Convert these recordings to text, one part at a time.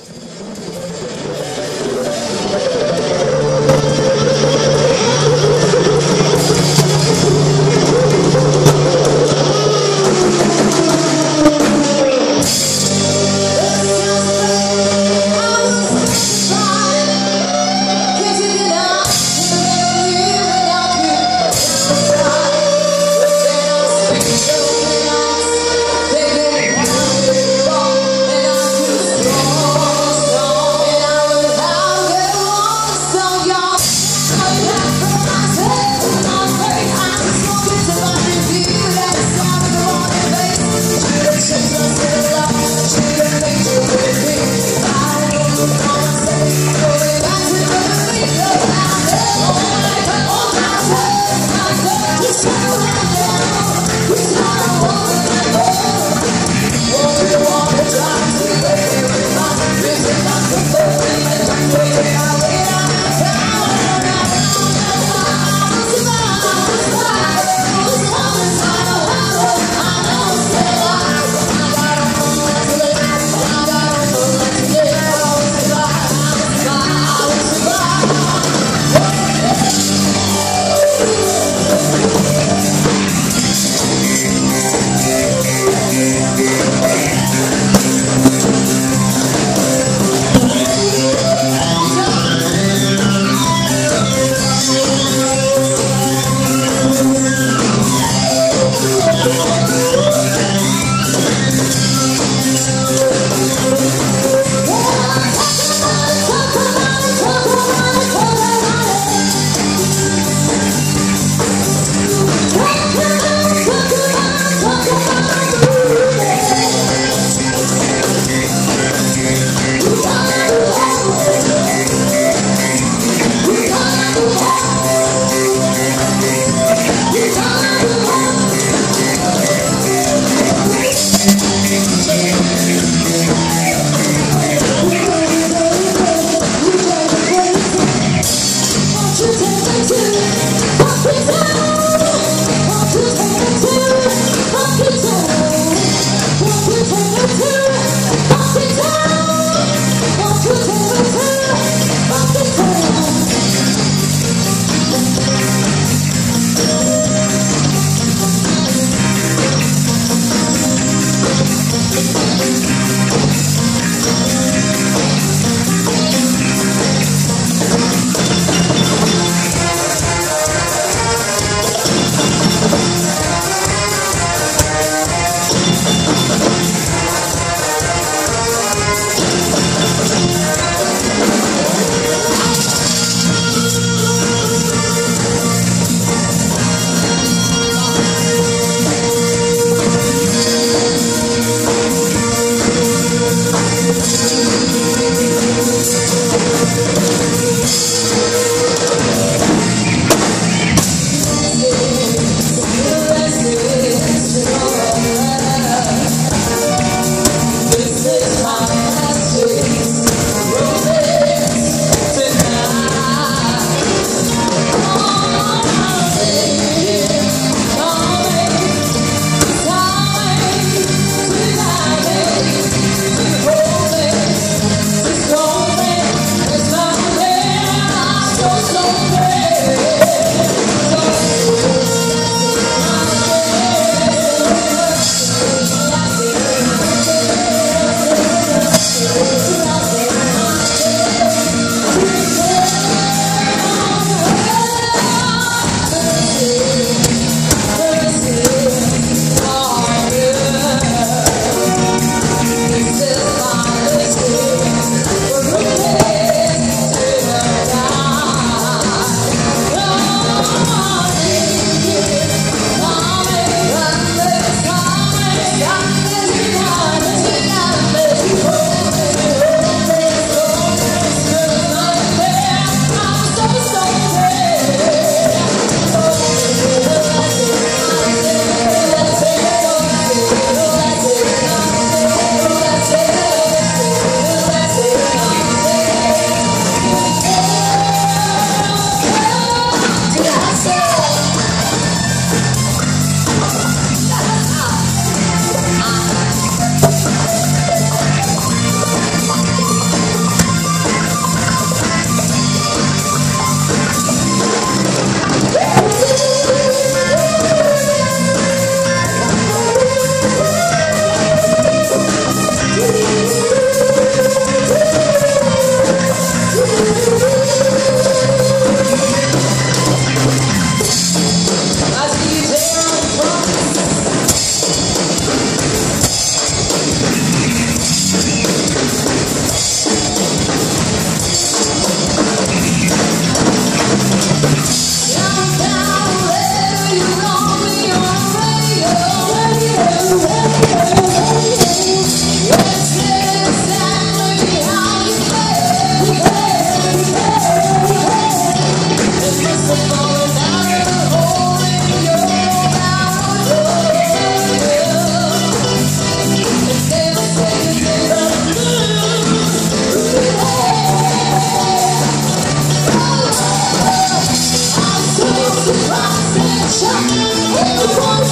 ます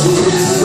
Jesus.